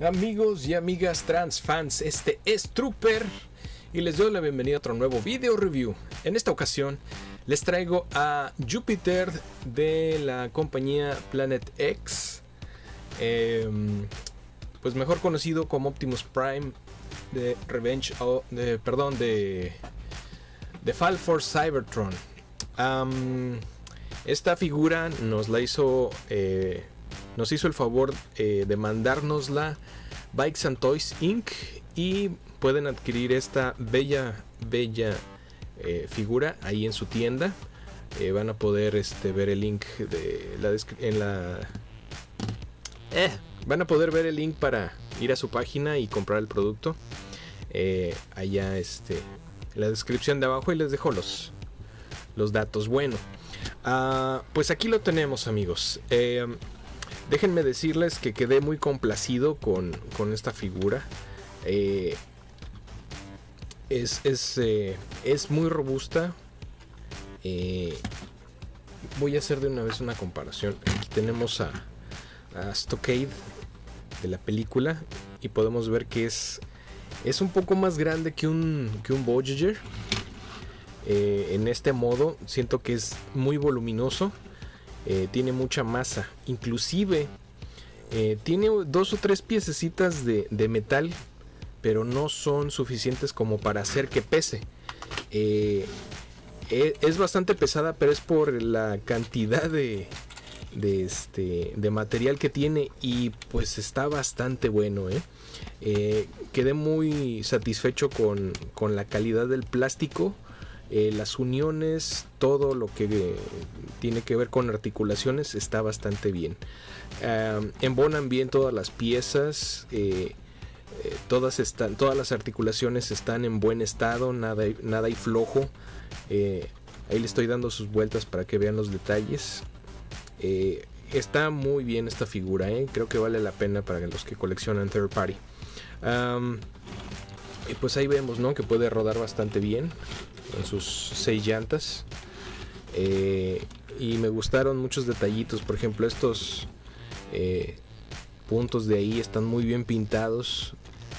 Amigos y amigas trans fans, este es Trooper y les doy la bienvenida a otro nuevo video review. En esta ocasión les traigo a Jupiter de la compañía Planet X, em, pues mejor conocido como Optimus Prime de Revenge, o de, perdón, de, de Fall for Cybertron. esta figura nos la hizo eh, nos hizo el favor eh, de mandárnosla Bikes and Toys Inc. Y pueden adquirir esta bella, bella eh, figura ahí en su tienda. Eh, van a poder este, ver el link de la en la. van a poder ver el link para ir a su página y comprar el producto. allá este, en la descripción de abajo y les dejo los, los datos. Bueno, ah, pues aquí lo tenemos amigos. Déjenme decirles que quedé muy complacido con, esta figura. Eh, es, eh, es, muy robusta. Eh, voy a hacer de una vez una comparación. Aquí tenemos a, a Stockade de la película y podemos ver que es, es un poco más grande que un, que un Voyager. en este modo siento que es muy voluminoso eh, tiene mucha masa. Inclusive eh, tiene dos o tres piececitas de, metal, pero no son suficientes como para hacer que pese. Eh, es bastante pesada, pero es por la cantidad de, de, este, de material que tiene y pues está bastante bueno. quedé muy satisfecho con, con la calidad del plástico eh, las uniones, todo lo que eh, tiene que ver con articulaciones está bastante bien. embonan bien todas las piezas, eh, todas, están, todas las articulaciones están en buen estado, nada, nada hay flojo. ahí le estoy dando sus vueltas para que vean los detalles. está muy bien esta figura, creo que vale la pena para los que coleccionan third party. y pues ahí vemos ¿no? que puede rodar bastante bien en sus seis llantas. Eh, y me gustaron muchos detallitos, por ejemplo estos eh, puntos de ahí están muy bien pintados.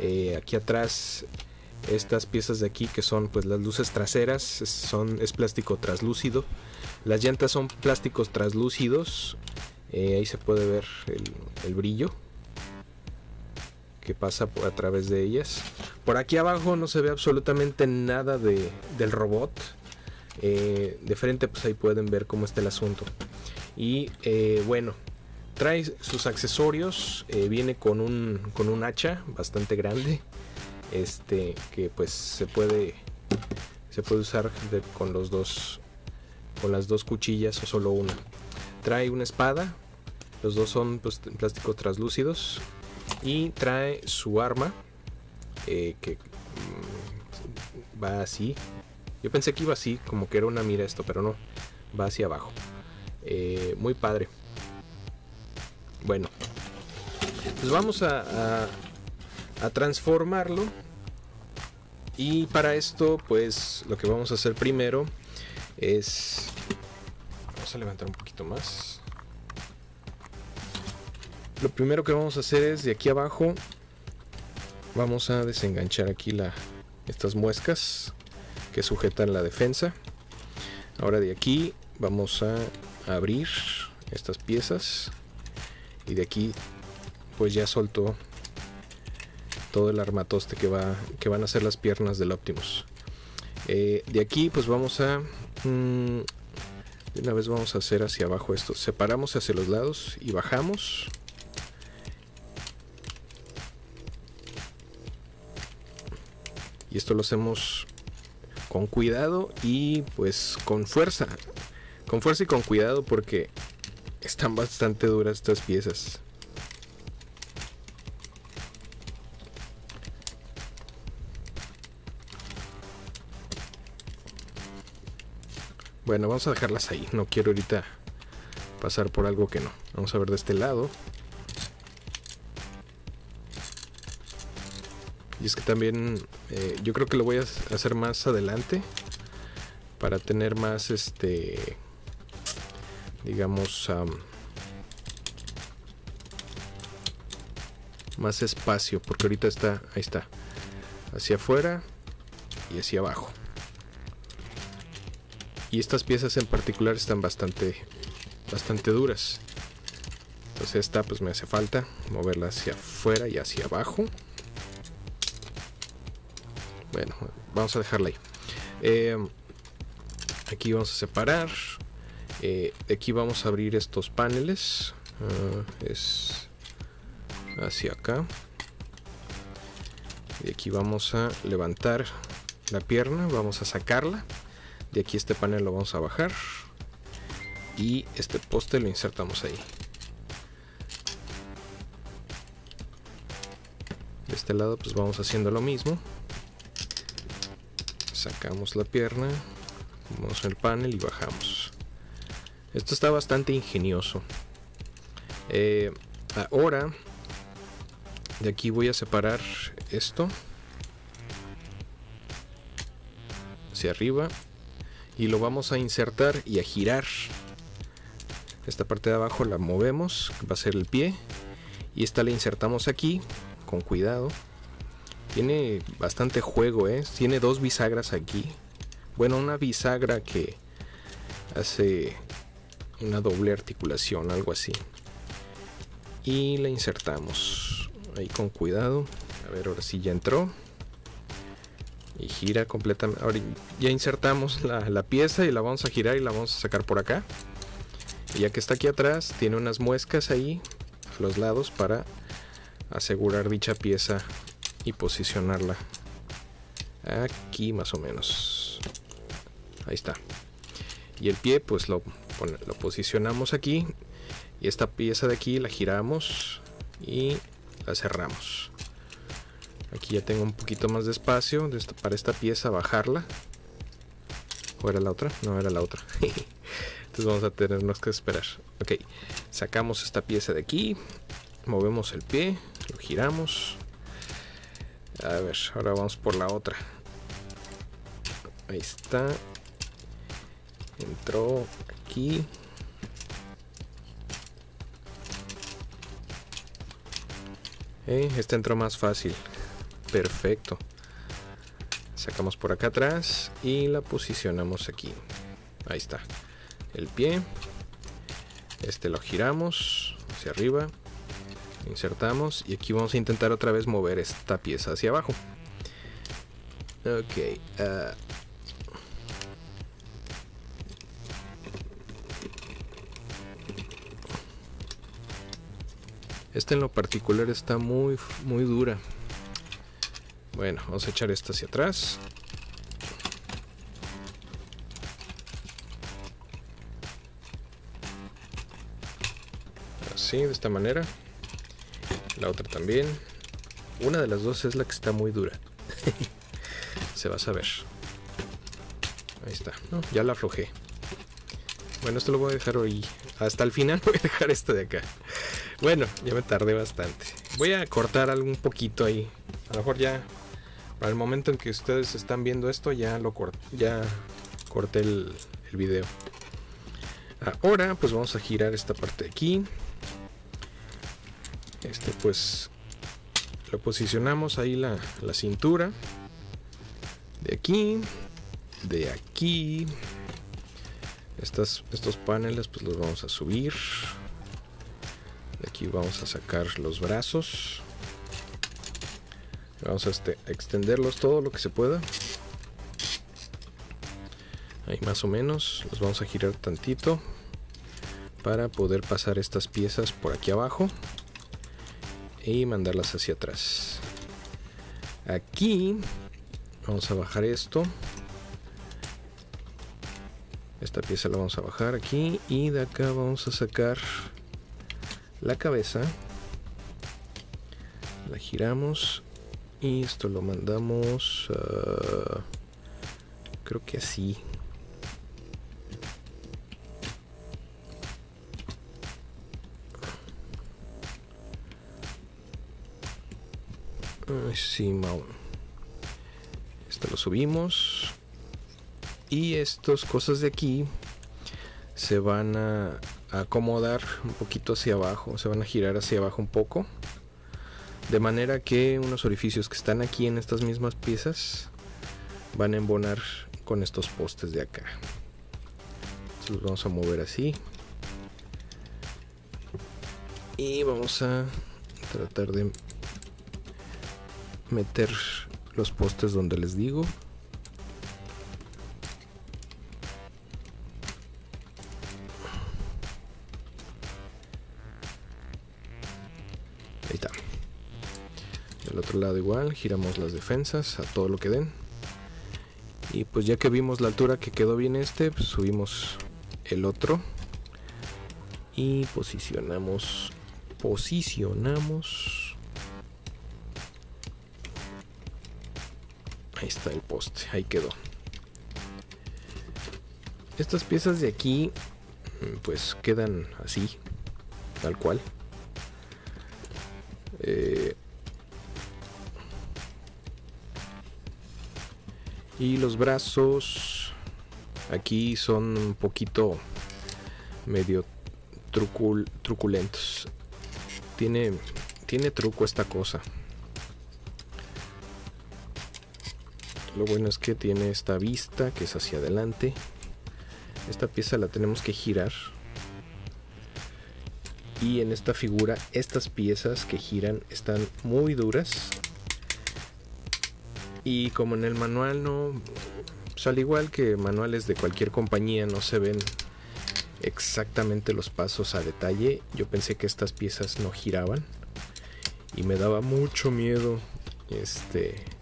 Eh, aquí atrás estas piezas de aquí que son pues las luces traseras son es plástico translúcido. Las llantas son plásticos translúcidos. ahí se puede ver el brillo que pasa a través de ellas. Por aquí abajo no se ve absolutamente nada de, del robot. Eh, de frente pues ahí pueden ver cómo está el asunto. Y eh, bueno, trae sus accesorios. Eh, viene con un, con un hacha bastante grande. Este que pues se puede se puede usar con los dos con las dos cuchillas o solo una. Trae una espada. Los dos son pues, plásticos translúcidos y trae su arma eh, que mm, va así. Yo pensé que iba así, como que era una mira esto, pero no. Va hacia abajo. Eh, muy padre. Bueno, pues vamos a, a, transformarlo. Y para esto, pues lo que vamos a hacer primero es... Vamos a levantar un poquito más. Lo primero que vamos a hacer es de aquí abajo vamos a desenganchar aquí la, estas muescas que sujetan la defensa. Ahora de aquí vamos a abrir estas piezas y de aquí pues ya soltó todo el armatoste que va que van a ser las piernas del Optimus. Eh, de aquí pues vamos a mm, de una vez vamos a hacer hacia abajo esto. Separamos hacia los lados y bajamos Esto lo hacemos con cuidado y pues con fuerza. Con fuerza y con cuidado porque están bastante duras estas piezas. Bueno, vamos a dejarlas ahí. No quiero ahorita pasar por algo que no. Vamos a ver de este lado. Y es que también eh, yo creo que lo voy a hacer más adelante para tener más este digamos más espacio, porque ahorita está, ahí está, hacia afuera y hacia abajo. Y estas piezas en particular están bastante, bastante duras. Entonces esta pues me hace falta moverla hacia afuera y hacia abajo. Bueno, vamos a dejarla ahí. Eh, aquí vamos a separar. Eh, aquí vamos a abrir estos paneles. Ah, es hacia acá. Y aquí vamos a levantar la pierna, vamos a sacarla. De aquí este panel lo vamos a bajar. Y este poste lo insertamos ahí. De este lado pues vamos haciendo lo mismo. Sacamos la pierna, vamos el panel y bajamos. Esto está bastante ingenioso. Eh, ahora, de aquí voy a separar esto hacia arriba y lo vamos a insertar y a girar. Esta parte de abajo la movemos, va a ser el pie, y esta la insertamos aquí con cuidado. Tiene bastante juego, ¿eh? Tiene dos bisagras aquí. Bueno, una bisagra que hace una doble articulación, algo así y la insertamos ahí con cuidado a ver ahora sí ya entró y gira completamente ahora ya insertamos la, pieza y la vamos a girar y la vamos a sacar por acá y ya que está aquí atrás tiene unas muescas ahí a los lados para asegurar dicha pieza y posicionarla aquí más o menos. Ahí está. Y el pie pues lo, lo posicionamos aquí. Y esta pieza de aquí la giramos y la cerramos. Aquí ya tengo un poquito más de espacio para esta pieza bajarla. O era la otra no era la otra. Entonces vamos a tenernos que esperar. Ok sacamos esta pieza de aquí movemos el pie lo giramos a ver ahora vamos por la otra ahí está entró aquí Eh, este entró más fácil. Perfecto. Sacamos por acá atrás y la posicionamos aquí. Ahí está. El pie. Este lo giramos hacia arriba. Insertamos y aquí vamos a intentar otra vez mover esta pieza hacia abajo. Ok. Ah, Esta en lo particular está muy, muy dura. Bueno, vamos a echar esta hacia atrás. Así, de esta manera. La otra también. Una de las dos es la que está muy dura. Se va a saber. Ahí está. ya la aflojé. Bueno, esto lo voy a dejar hoy. Hasta el final voy a dejar esto de acá. Bueno, ya me tardé bastante. Voy a cortar algo un poquito ahí. A lo mejor ya para el momento en que ustedes están viendo esto ya lo ya corté el, el video. Ahora pues vamos a girar esta parte de aquí. Este pues lo posicionamos ahí la, la cintura. De aquí. De aquí. Estos paneles pues los vamos a subir aquí vamos a sacar los brazos vamos a este, extenderlos todo lo que se pueda ahí más o menos los vamos a girar tantito para poder pasar estas piezas por aquí abajo y mandarlas hacia atrás. Aquí vamos a bajar esto. Esta pieza la vamos a bajar aquí y de acá vamos a sacar la cabeza. La giramos y esto lo mandamos creo que así sí, esto lo subimos y estas cosas de aquí se van a acomodar un poquito hacia abajo, se van a girar hacia abajo un poco De manera que unos orificios que están aquí en estas mismas piezas van a embonar con estos postes de acá. los vamos a mover así. Y vamos a tratar de meter los postes donde les digo. Ahí está. Del otro lado igual, giramos las defensas a todo lo que den. Y pues ya que vimos la altura que quedó bien este, pues subimos el otro. Y posicionamos, posicionamos. Ahí está el poste, ahí quedó. Estas piezas de aquí, pues quedan así, tal cual. Eh, y los brazos aquí son un poquito medio truculentos. Tiene, tiene truco esta cosa. Lo bueno es que tiene esta vista que es hacia adelante. Esta pieza la tenemos que girar. Y en esta figura estas piezas que giran están muy duras. Y como en el manual no pues al igual que manuales de cualquier compañía no se ven exactamente los pasos a detalle yo pensé que estas piezas no giraban. Y me daba mucho miedo este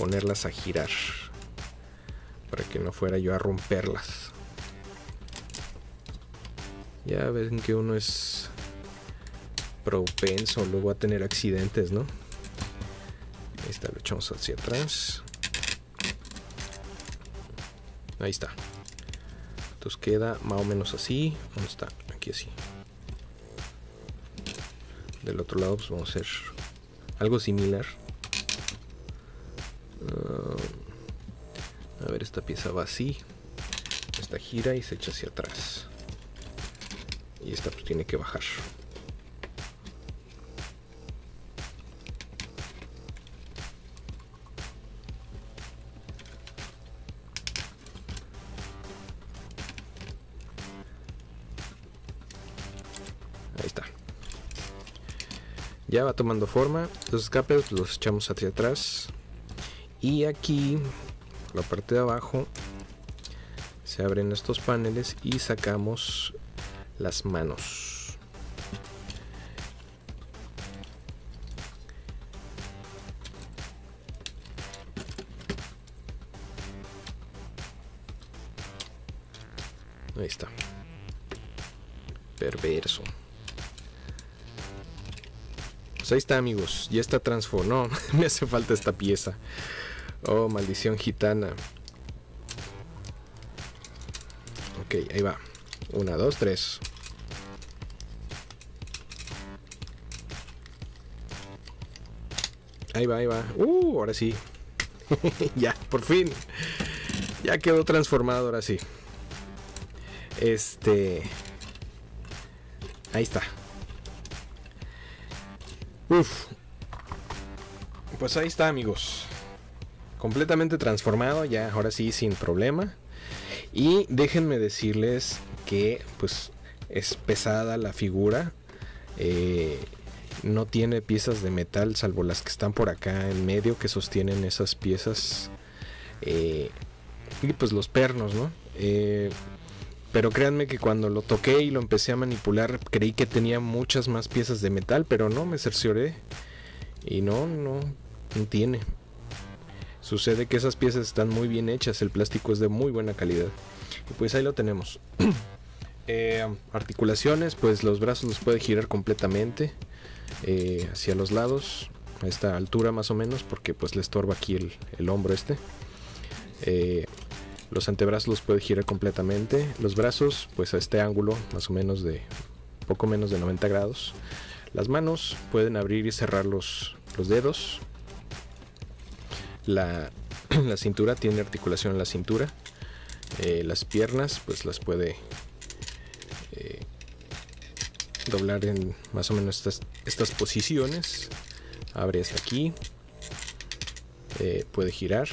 ponerlas a girar para que no fuera yo a romperlas ya ven que uno es propenso luego a tener accidentes, ¿no? Está, lo echamos hacia atrás. Ahí está. Entonces queda más o menos así. ¿Dónde está? Aquí así. Del otro lado pues vamos a hacer algo similar. Ah, a ver, esta pieza va así. Esta gira y se echa hacia atrás. Y esta pues tiene que bajar. ya va tomando forma los escapes los echamos hacia atrás y aquí la parte de abajo se abren estos paneles y sacamos las manos ahí está perverso pues ahí está, amigos. Ya está transformado. me hace falta esta pieza. Oh, maldición gitana. Ok, ahí va. Una, dos, tres. Ahí va, ahí va. Uh, ahora sí. ya, por fin. Ya quedó transformado, ahora sí. Este. Ahí está. Uf. Pues ahí está, amigos. Completamente transformado, ya ahora sí sin problema. Y déjenme decirles que pues es pesada la figura. Eh, no tiene piezas de metal salvo las que están por acá en medio que sostienen esas piezas. Eh, y pues los pernos, ¿no? Eh, pero créanme que cuando lo toqué y lo empecé a manipular, creí que tenía muchas más piezas de metal, pero no, me cercioré. Y no, no, no tiene. Sucede que esas piezas están muy bien hechas, el plástico es de muy buena calidad. Y pues ahí lo tenemos. Eh, articulaciones, pues los brazos los puede girar completamente eh, hacia los lados, a esta altura más o menos, porque pues le estorba aquí el, el hombro este. Eh, los antebrazos los puede girar completamente. Los brazos, pues a este ángulo, más o menos de poco menos de 90 grados. Las manos pueden abrir y cerrar los, los dedos. La, cintura tiene articulación en la cintura. Eh, las piernas, pues las puede eh, doblar en más o menos estas, estas posiciones. abre hasta aquí eh, puede girar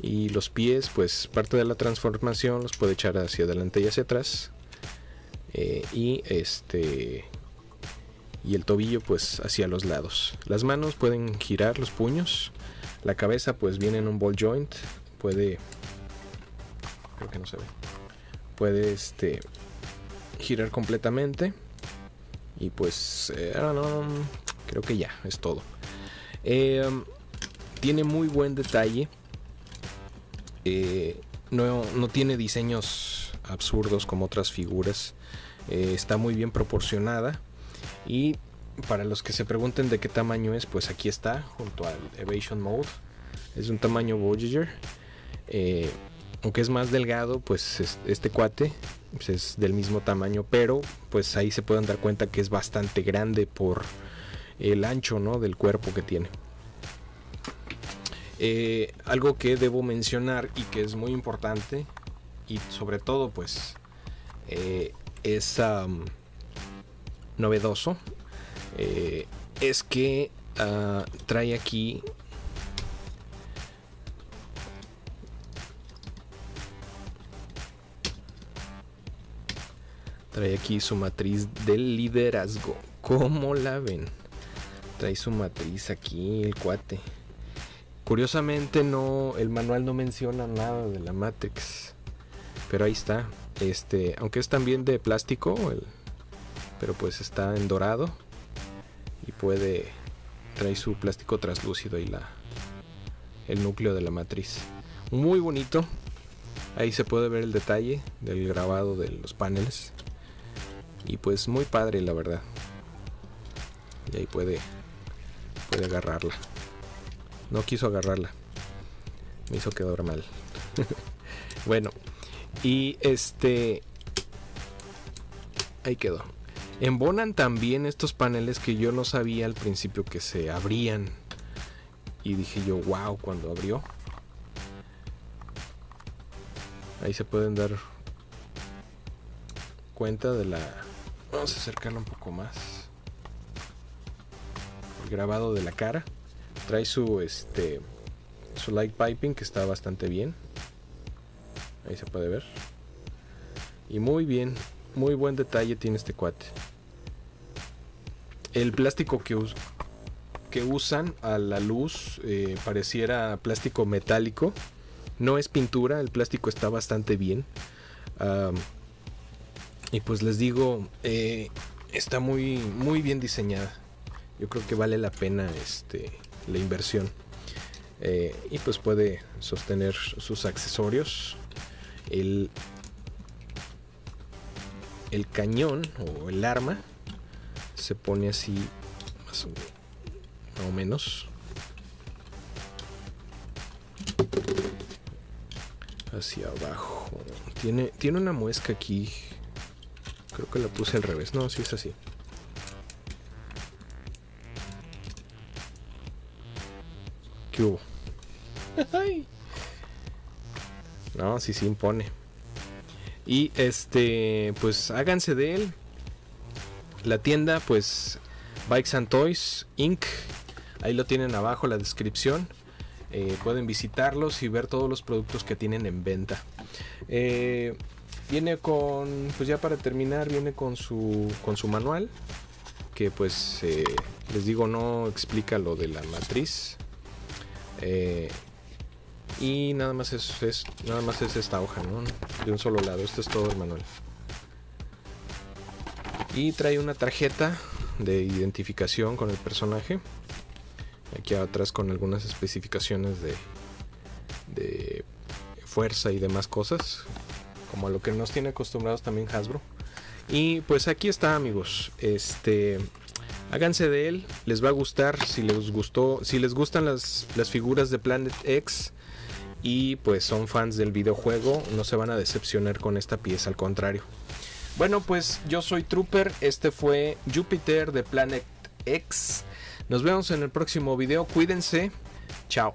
y los pies pues parte de la transformación los puede echar hacia adelante y hacia atrás y este y el tobillo pues hacia los lados las manos pueden girar los puños la cabeza pues viene en un ball joint puede creo que no se ve puede este girar completamente y pues eh, creo que ya es todo eh, tiene muy buen detalle eh, no, tiene diseños absurdos como otras figuras. Está muy bien proporcionada. Y para los que se pregunten de qué tamaño es, pues aquí está, junto al Evasion Mode. Es un tamaño Voyager. Eh, aunque es más delgado, pues este cuate pues, es del mismo tamaño, pero pues ahí se pueden dar cuenta que es bastante grande por el ancho ¿no? del cuerpo que tiene. Eh, algo que debo mencionar y que es muy importante y sobre todo pues eh, es novedoso eh, es que ah, trae aquí trae aquí su matriz del liderazgo como la ven trae su matriz aquí el cuate Curiosamente no, el manual no menciona nada de la Matrix. Pero ahí está. Este, aunque es también de plástico, pero pues está en dorado y puede trae su plástico translúcido y la el núcleo de la matriz. Muy bonito. Ahí se puede ver el detalle del grabado de los paneles. Y pues muy padre la verdad. Y ahí puede puede agarrarla. No quiso agarrarla. Me hizo quedar mal. bueno. Y este... Ahí quedó. Embonan también estos paneles que yo no sabía al principio que se abrían. Y dije yo, wow, cuando abrió. Ahí se pueden dar cuenta de la... Vamos a acercarlo un poco más. El grabado de la cara. Trae su este su light piping que está bastante bien. Ahí se puede ver. Y muy bien, muy buen detalle tiene este cuate. El plástico que, usan a la luz eh, pareciera plástico metálico. No es pintura, el plástico está bastante bien. y pues les digo, eh, está muy, muy bien diseñada. Yo creo que vale la pena este, la inversión. Eh, y pues puede sostener sus accesorios. El cañón o el arma se pone así más o, menos. Hacia abajo. Tiene, tiene una muesca aquí. Creo que la puse al revés. No, si es así. ¿Qué hubo? no, sí, sí impone. Y este, pues háganse de él. La tienda, pues, Bikes and Toys Inc. Ahí lo tienen abajo la descripción. Eh, pueden visitarlos y ver todos los productos que tienen en venta. Eh, viene con, pues ya para terminar, viene con su, con su manual. Que pues eh, les digo, no explica lo de la matriz. Y nada más es, nada más es esta hoja, De un solo lado. Esto es todo el manual. Y trae una tarjeta de identificación con el personaje. Aquí atrás con algunas especificaciones de, de fuerza y demás cosas. Como a lo que nos tiene acostumbrados también Hasbro. Y pues aquí está amigos. Este Háganse de él, les va a gustar si les gustó, si les gustan las, las figuras de Planet X y pues son fans del videojuego, no se van a decepcionar con esta pieza, al contrario. Bueno, pues yo soy Trooper, este fue Jupiter de Planet X. Nos vemos en el próximo video, cuídense, chao.